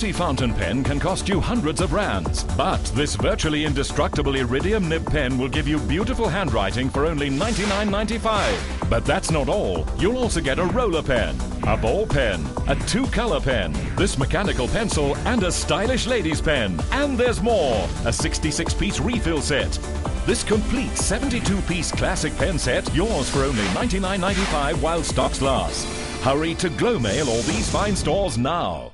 Multi fountain pen can cost you hundreds of rands, but this virtually indestructible iridium nib pen will give you beautiful handwriting for only 99.95. But that's not all. You'll also get a roller pen, a ball pen, a two-color pen, this mechanical pencil, and a stylish ladies pen. And there's more, a 66-piece refill set. This complete 72-piece classic pen set, yours for only 99.95 while stocks last. Hurry to Glomail or these fine stores now.